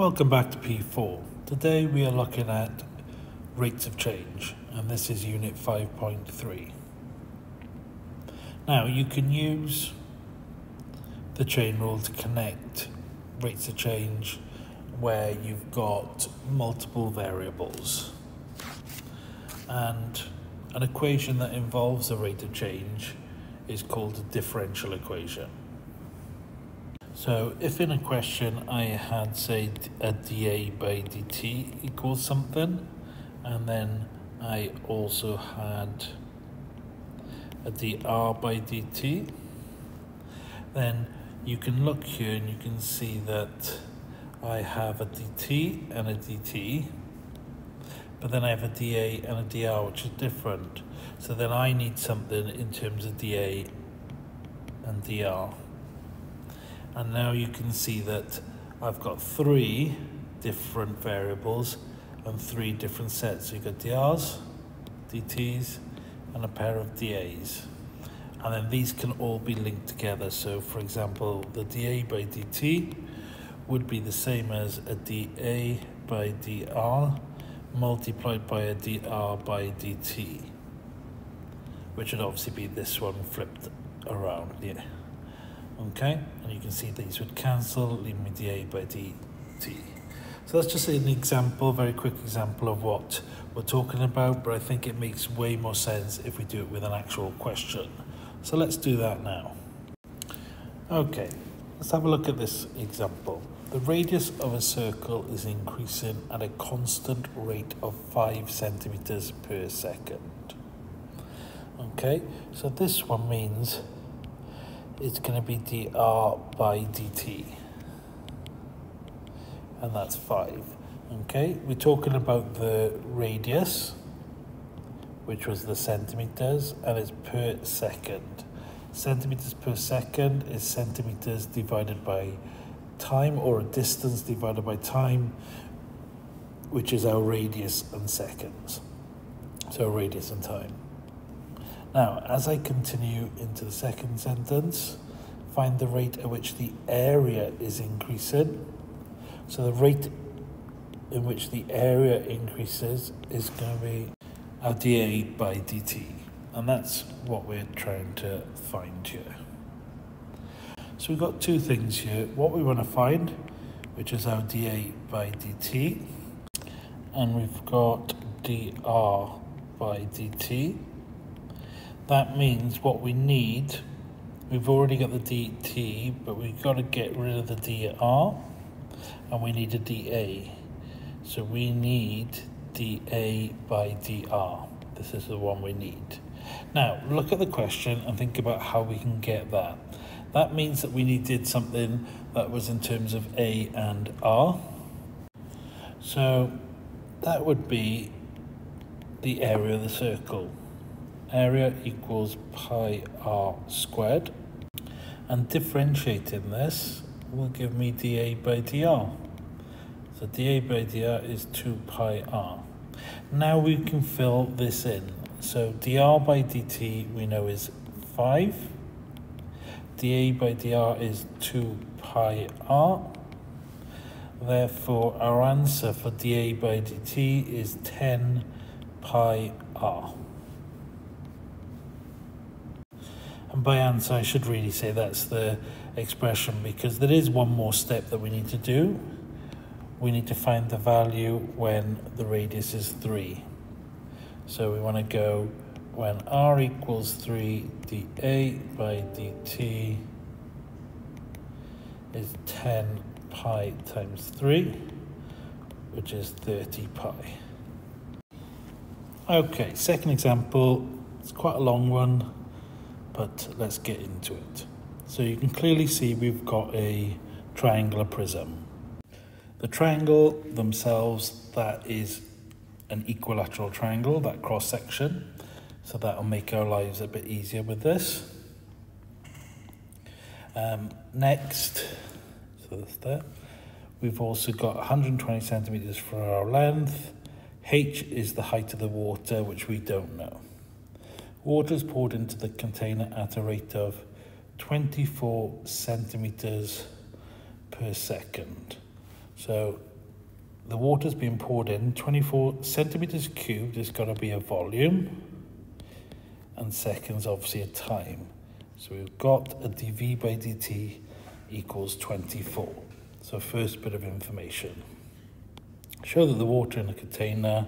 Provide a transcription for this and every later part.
Welcome back to P4. Today we are looking at rates of change and this is unit 5.3. Now you can use the chain rule to connect rates of change where you've got multiple variables and an equation that involves a rate of change is called a differential equation. So if in a question I had say a dA by dt equals something and then I also had a dr by dt then you can look here and you can see that I have a dt and a dt but then I have a dA and a dr which is different. So then I need something in terms of dA and dr and now you can see that I've got three different variables and three different sets. So you've got DRs, DTs, and a pair of DAs. And then these can all be linked together. So for example, the DA by DT would be the same as a DA by DR multiplied by a DR by DT, which would obviously be this one flipped around, yeah. Okay, and you can see these would cancel, leaving me dA by dt. So that's just an example, very quick example of what we're talking about, but I think it makes way more sense if we do it with an actual question. So let's do that now. Okay, let's have a look at this example. The radius of a circle is increasing at a constant rate of 5 centimeters per second. Okay, so this one means it's going to be dr by dt. And that's 5. Okay, we're talking about the radius, which was the centimeters, and it's per second. Centimeters per second is centimeters divided by time, or a distance divided by time, which is our radius and seconds. So radius and time. Now, as I continue into the second sentence, find the rate at which the area is increasing. So the rate in which the area increases is going to be our dA by dt. And that's what we're trying to find here. So we've got two things here. What we want to find, which is our dA by dt. And we've got dr by dt. That means what we need, we've already got the dt, but we've got to get rid of the dr, and we need a dA. So we need dA by dr. This is the one we need. Now, look at the question and think about how we can get that. That means that we needed something that was in terms of A and R. So that would be the area of the circle area equals pi r squared. And differentiating this will give me dA by dr. So dA by dr is 2 pi r. Now we can fill this in. So dr by dt we know is 5. dA by dr is 2 pi r. Therefore, our answer for dA by dt is 10 pi r. And by answer, I should really say that's the expression because there is one more step that we need to do. We need to find the value when the radius is 3. So we want to go when r equals 3, dA by dt is 10 pi times 3, which is 30 pi. Okay, second example, it's quite a long one but let's get into it. So you can clearly see we've got a triangular prism. The triangle themselves, that is an equilateral triangle, that cross section. So that'll make our lives a bit easier with this. Um, next, so that's there. We've also got 120 centimeters for our length. H is the height of the water, which we don't know. Water is poured into the container at a rate of 24 centimeters per second. So the water's being poured in, 24 centimetres cubed is got to be a volume, and seconds obviously a time. So we've got a dV by dt equals 24. So first bit of information. Show that the water in a container,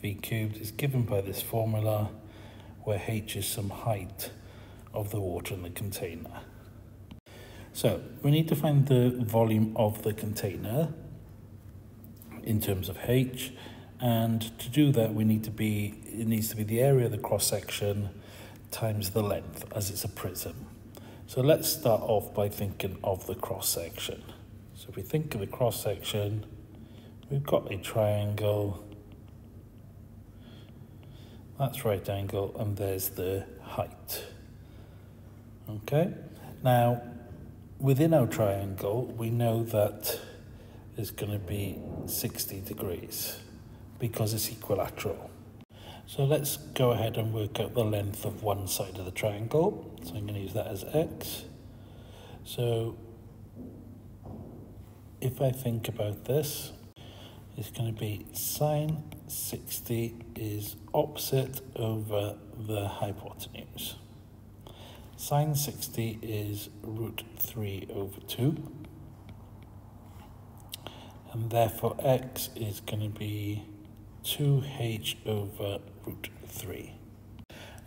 V cubed, is given by this formula, where h is some height of the water in the container. So we need to find the volume of the container in terms of h, and to do that we need to be, it needs to be the area of the cross section times the length as it's a prism. So let's start off by thinking of the cross section. So if we think of the cross section, we've got a triangle, that's right angle, and there's the height. Okay, now within our triangle, we know that it's going to be 60 degrees because it's equilateral. So let's go ahead and work out the length of one side of the triangle. So I'm going to use that as x. So if I think about this, it's going to be sine 60 is opposite over uh, the hypotenuse. Sine 60 is root 3 over 2. And therefore x is going to be 2h over root 3.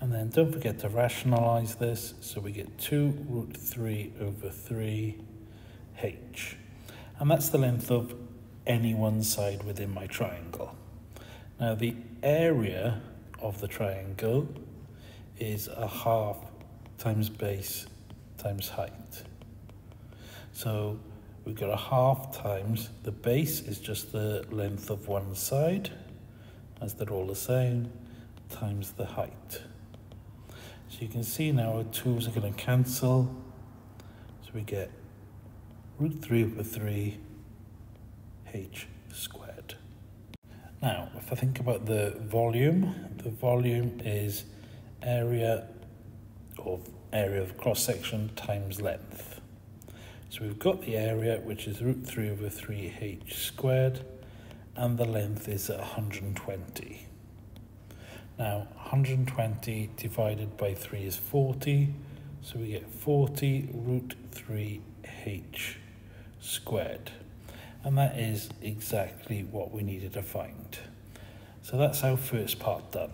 And then don't forget to rationalize this. So we get 2 root 3 over 3 h. And that's the length of any one side within my triangle. Now the area of the triangle is a half times base times height. So we've got a half times, the base is just the length of one side, as they're all the same, times the height. So you can see now our twos are going to cancel. So we get root 3 over 3 h squared. Now, if I think about the volume, the volume is area of area of cross section times length. So we've got the area, which is root 3 over 3h squared, and the length is 120. Now, 120 divided by 3 is 40, so we get 40 root 3h squared. And that is exactly what we needed to find. So that's our first part done.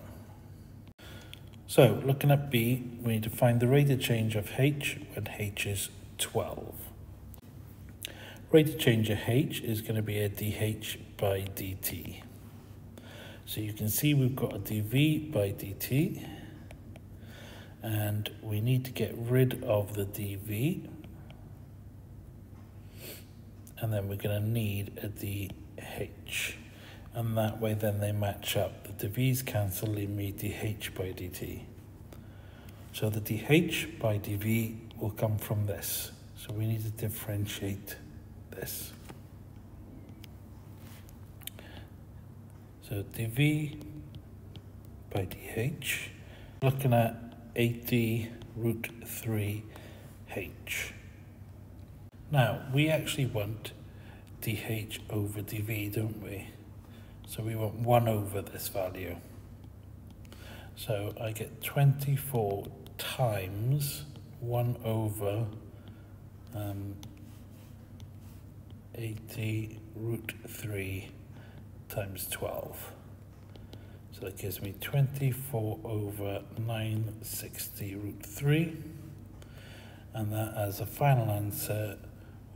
So, looking at B, we need to find the rate of change of h when h is 12. Rate of change of h is going to be a dh by dt. So you can see we've got a dv by dt, and we need to get rid of the dv, and then we're going to need a dh. And that way then they match up. The dv's cancel, leaving me dh by dt. So the dh by dv will come from this. So we need to differentiate this. So dv by dh, looking at 80 root 3 h. Now, we actually want dh over dv, don't we? So we want 1 over this value. So I get 24 times 1 over um, 80 root 3 times 12. So that gives me 24 over 960 root 3. And that as a final answer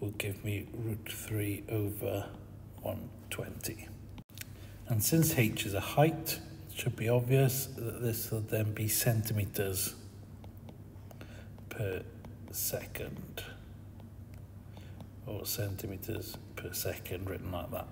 will give me root 3 over 120. And since h is a height, it should be obvious that this will then be centimetres per second or centimetres per second written like that.